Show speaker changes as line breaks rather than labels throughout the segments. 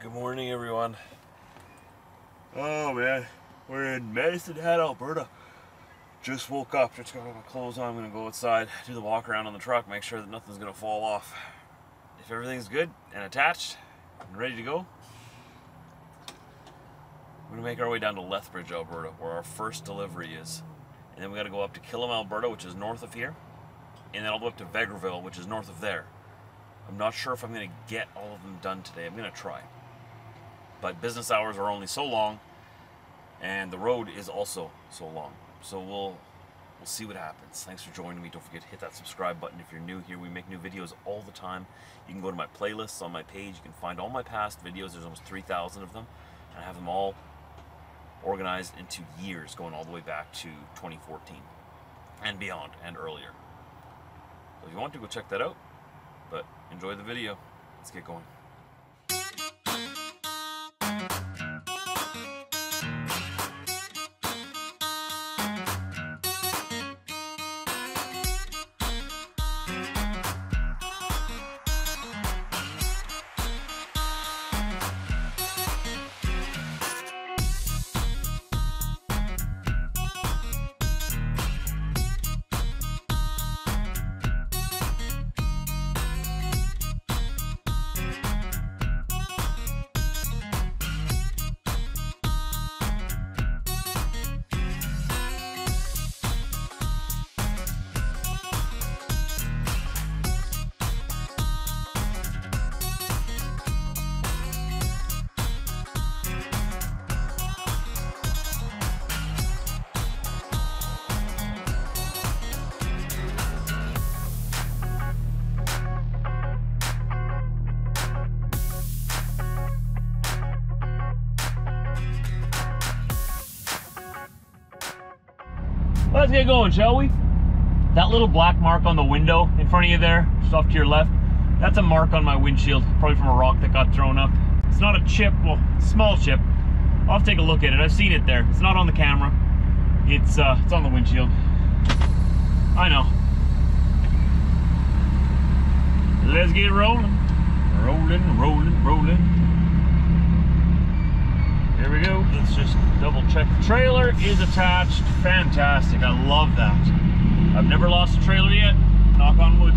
Good morning, everyone. Oh man, we're in Medicine Hat, Alberta. Just woke up, just got my clothes on. I'm gonna go outside, do the walk around on the truck, make sure that nothing's gonna fall off. If everything's good and attached and ready to go, we're gonna make our way down to Lethbridge, Alberta, where our first delivery is. And then we gotta go up to Killam, Alberta, which is north of here, and then all the way up to Vegreville, which is north of there. I'm not sure if I'm gonna get all of them done today. I'm gonna try. But business hours are only so long, and the road is also so long. So we'll we'll see what happens. Thanks for joining me. Don't forget to hit that subscribe button if you're new here. We make new videos all the time. You can go to my playlists on my page. You can find all my past videos. There's almost 3,000 of them. And I have them all organized into years, going all the way back to 2014 and beyond and earlier. So if you want to, go check that out. But enjoy the video. Let's get going. Let's get going, shall we? That little black mark on the window in front of you there, just off to your left, that's a mark on my windshield, probably from a rock that got thrown up. It's not a chip, well, small chip. I'll have to take a look at it. I've seen it there. It's not on the camera. It's uh, it's on the windshield. I know. Let's get rolling. Rolling, rolling, rolling. Here we go. Let's just double check. The trailer is attached. Fantastic. I love that. I've never lost a trailer yet. Knock on wood.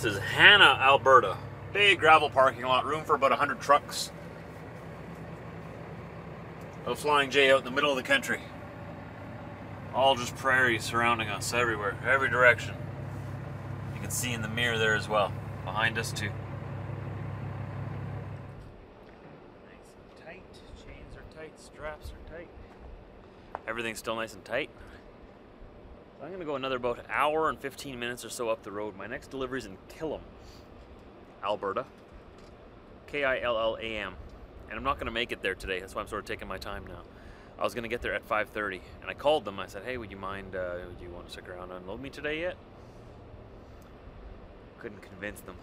This is Hanna, Alberta. Big gravel parking lot, room for about 100 trucks. A flying J out in the middle of the country. All just prairies surrounding us everywhere, every direction. You can see in the mirror there as well, behind us too. Nice and tight, chains are tight, straps are tight. Everything's still nice and tight. So I'm gonna go another about hour and 15 minutes or so up the road. My next delivery is in Killam, Alberta. K-I-L-L-A-M. And I'm not gonna make it there today. That's why I'm sort of taking my time now. I was gonna get there at 5:30, and I called them. I said, "Hey, would you mind? Uh, do you want to stick around and unload me today yet?" Couldn't convince them.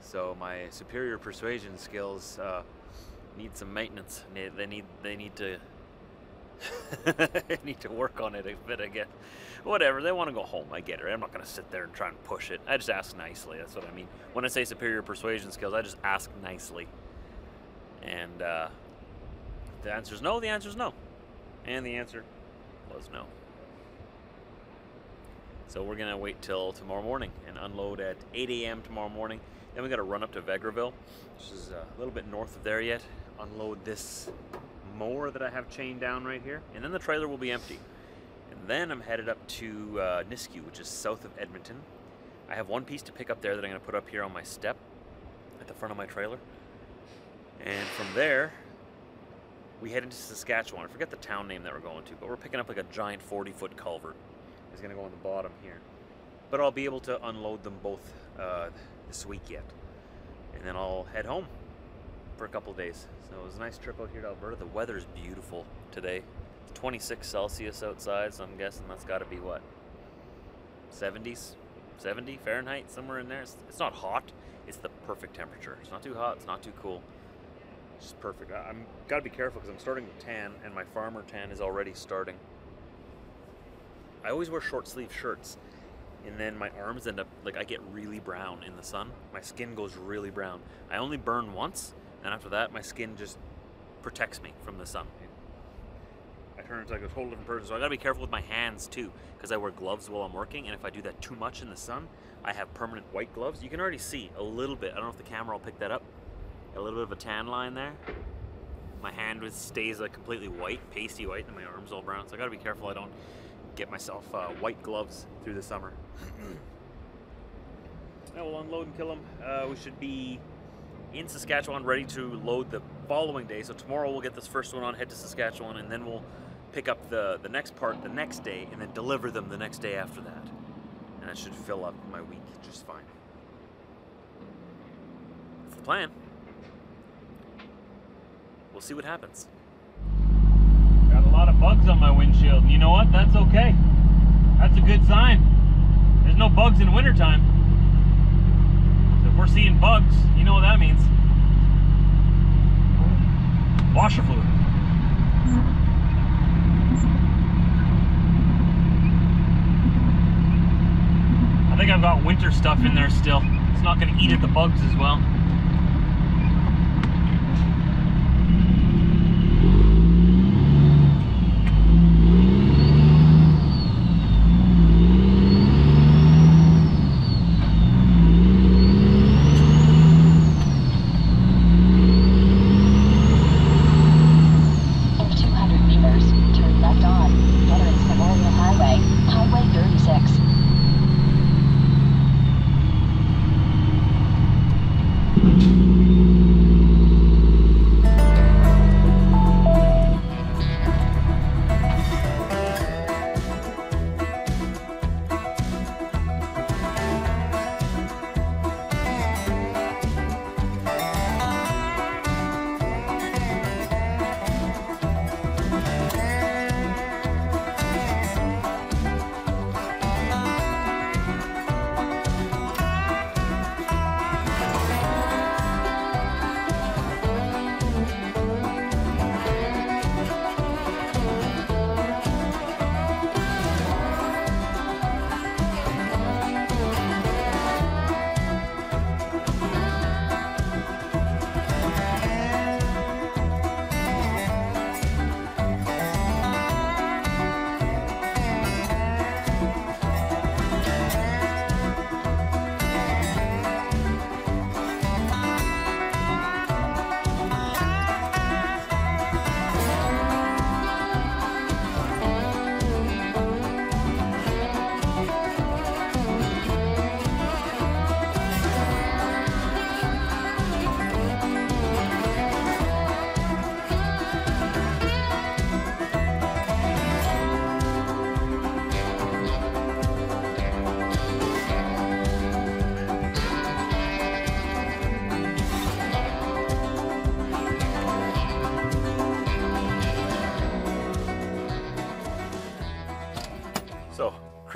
So my superior persuasion skills uh, need some maintenance. They need they need to need to work on it a bit again. Whatever, they want to go home. I get it. I'm not going to sit there and try and push it. I just ask nicely. That's what I mean. When I say superior persuasion skills, I just ask nicely. And uh, the answer is no, the answer is no. And the answer was no. So we're going to wait till tomorrow morning and unload at 8 a.m. tomorrow morning. Then we got to run up to Vegreville, which is a little bit north of there yet. Unload this mower that I have chained down right here, and then the trailer will be empty. And then I'm headed up to uh, Nisku, which is south of Edmonton. I have one piece to pick up there that I'm going to put up here on my step at the front of my trailer. And from there, we head into Saskatchewan. I forget the town name that we're going to, but we're picking up like a giant 40 foot culvert. It's going to go on the bottom here. But I'll be able to unload them both uh, this week yet. And then I'll head home for a couple days. So it was a nice trip out here to Alberta. The weather's beautiful today. It's 26 Celsius outside, so I'm guessing that's got to be what? 70s? 70 Fahrenheit, somewhere in there. It's, it's, not hot. It's the perfect temperature. It's not too hot. It's not too cool. It's just perfect. I, I'm got to be careful because I'm starting to tan, and my farmer tan is already starting. I always wear short sleeve shirts, and then my arms end up like I get really brown in the sun. My skin goes really brown. I only burn once, and after that, my skin just protects me from the sun. I turn into like a whole different person. So I gotta be careful with my hands too, because I wear gloves while I'm working, and if I do that too much in the sun, I have permanent white gloves. You can already see a little bit. I don't know if the camera will pick that up. A little bit of a tan line there. My hand stays like completely white, pasty white, and my arms all brown. So I gotta be careful I don't get myself uh, white gloves through the summer. now we'll unload and Killam. Uh, we should be in Saskatchewan ready to load the following day. So tomorrow we'll get this first one on, head to Saskatchewan, and then we'll pick up the, the next part the next day and then deliver them the next day after that. And that should fill up my week just fine. That's the plan. We'll see what happens. Got a lot of bugs on my windshield. You know what? That's okay. That's a good sign. There's no bugs in wintertime we're seeing bugs, you know what that means. Washer fluid. I think I've got winter stuff in there still. It's not going to eat at the bugs as well.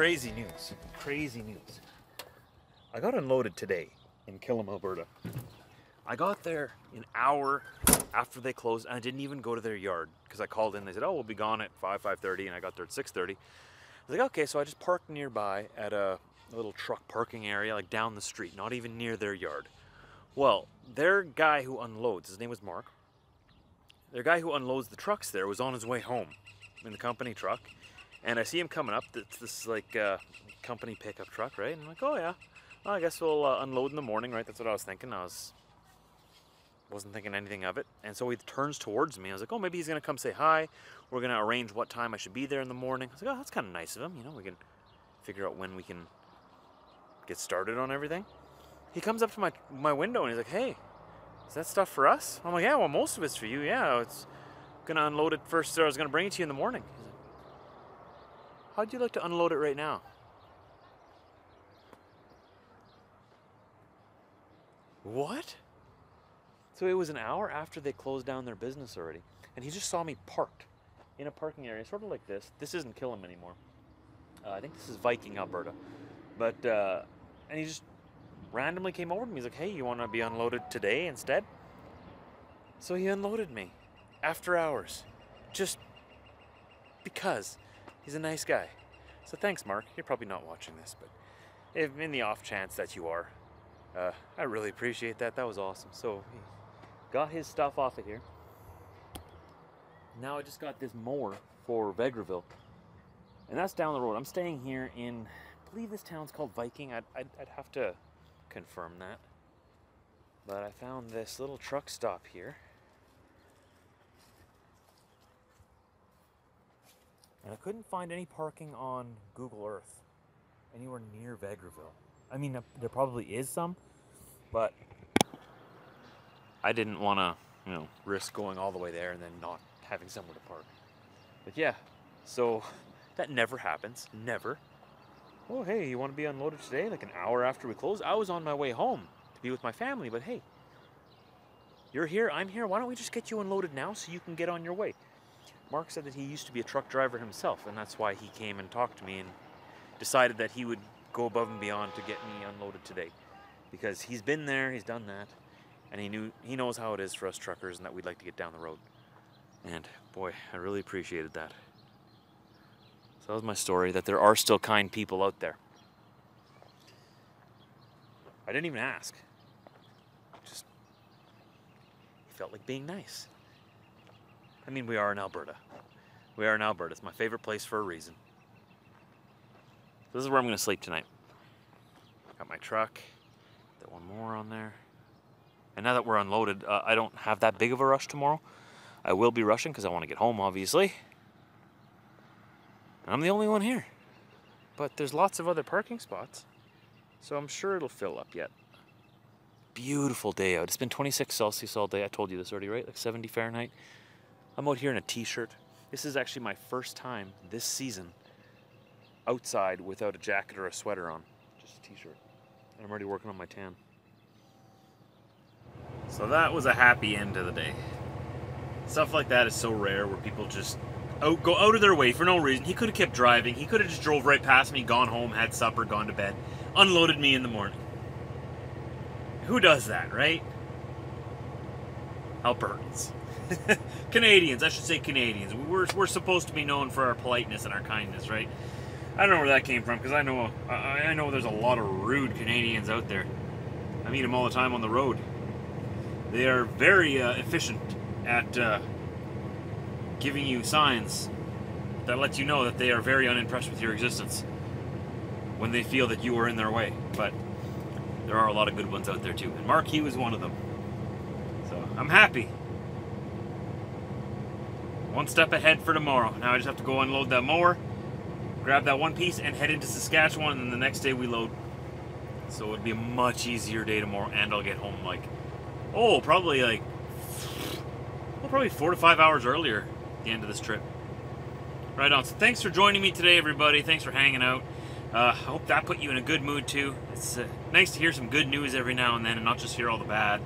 Crazy news. Crazy news. I got unloaded today in Killam, Alberta. I got there an hour after they closed, and I didn't even go to their yard because I called in. They said, "Oh, we'll be gone at 5, 5:30," and I got there at 6:30. I was like, "Okay," so I just parked nearby at a, a little truck parking area, like down the street, not even near their yard. Well, their guy who unloads, his name was Mark. Their guy who unloads the trucks there was on his way home in the company truck, and I see him coming up. It's this like uh, company pickup truck, right? And I'm like, "Oh yeah." Well, I guess we'll uh, unload in the morning, right? That's what I was thinking. I was wasn't thinking anything of it. And so he turns towards me. I was like, oh, maybe he's to come say hi. We're to arrange what time I should be there in the morning. I was like, oh, that's kind of nice of him. You know, we can figure out when we can get started on everything. He comes up to my, my window and he's like, hey, is that stuff for us? I'm like, yeah, well, most of it's for you. Yeah, it's to unload it first. So I was to bring it to you in the morning. How'd you like to unload it right now? What? So it was an hour after they closed down their business already. And he just saw me parked in a parking area, sort of like this. This isn't Killam anymore. Uh, I think this is Viking, Alberta. But, uh, and he just randomly came over to me. He's like, hey, you want to be unloaded today instead? So he unloaded me after hours. Just because he's a nice guy. So thanks, Mark. You're probably not watching this, but if in the off chance that you are, uh, I really appreciate that. That was awesome. So he got his stuff off of here. Now I just got this mower for Vegreville, and that's down the road. I'm staying here in, I believe this town's called Viking. I'd, I'd, I'd have to confirm that. But I found this little truck stop here. And I couldn't find any parking on Google Earth anywhere near Vegreville. I mean, uh, there probably is some, but I didn't want to, you know, risk going all the way there and then not having somewhere to park. But yeah, so that never happens. Never. Oh, hey, you want to be unloaded today? Like an hour after we close? I was on my way home to be with my family, but hey, you're here, I'm here. Why don't we just get you unloaded now so you can get on your way? Mark said that he used to be a truck driver himself, and that's why he came and talked to me and decided that he would go above and beyond to get me unloaded today. Because he's been there, he's done that, and he knew he knows how it is for us truckers and that we'd like to get down the road. And boy, I really appreciated that. So that was my story that there are still kind people out there. I didn't even ask. Just felt like being nice. I mean, we are in Alberta. We are in Alberta. It's my favorite place for a reason. This is where I'm going to sleep tonight. Got my truck. Got one more on there. And now that we're unloaded, uh, I don't have that big of a rush tomorrow. I will be rushing because I want to get home, obviously. And I'm the only one here. But there's lots of other parking spots. So I'm sure it'll fill up yet. Beautiful day out. It's been 26 Celsius all day. I told you this already, right? Like 70 Fahrenheit. I'm out here in a t-shirt. This is actually my first time this season outside without a jacket or a sweater on. Just a t-shirt. And I'm already working on my tan. So that was a happy end to the day. Stuff like that is so rare where people just out, go out of their way for no reason. He could have kept driving. He could have just drove right past me, gone home, had supper, gone to bed, unloaded me in the morning. Who does that, right? Albertans. Canadians, I should say Canadians. We're, we're supposed to be known for our politeness and our kindness, right? I don't know where that came from because I know I, I know there's a lot of rude Canadians out there. I meet them all the time on the road. They are very uh, efficient at uh, giving you signs that let you know that they are very unimpressed with your existence when they feel that you are in their way. But there are a lot of good ones out there too. And Mark, he was one of them. So I'm happy. One step ahead for tomorrow. Now I just have to go unload that mower, grab that one piece, and head into Saskatchewan. And then the next day we load. So it'll be a much easier day tomorrow, and I'll get home like, oh, probably like, well, probably four to five hours earlier at the end of this trip. Right on. So thanks for joining me today, everybody. Thanks for hanging out. Uh, I hope that put you in a good mood too. It's uh, nice to hear some good news every now and then and not just hear all the bad.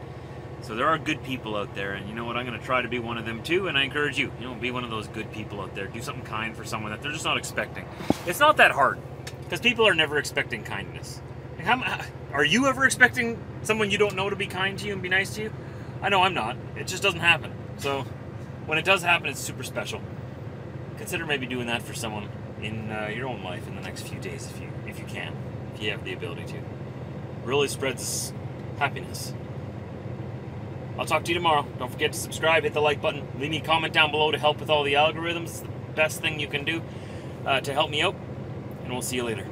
So there are good people out there, and you know what? I'm going to try to be one of them too, and I encourage you, you know, be one of those good people out there. Do something kind for someone that they're just not expecting. It's not that hard. Because people are never expecting kindness. How, are you ever expecting someone you don't know to be kind to you and be nice to you? I know I'm not. It just doesn't happen. So when it does happen, it's super special. Consider maybe doing that for someone in uh, your own life in the next few days, if you if you can, if you have the ability to. Really spreads happiness. I'll talk to you tomorrow. Don't forget to subscribe, hit the like button, leave me a comment down below to help with all the algorithms. It's the best thing you can do uh, to help me out. And we'll see you later.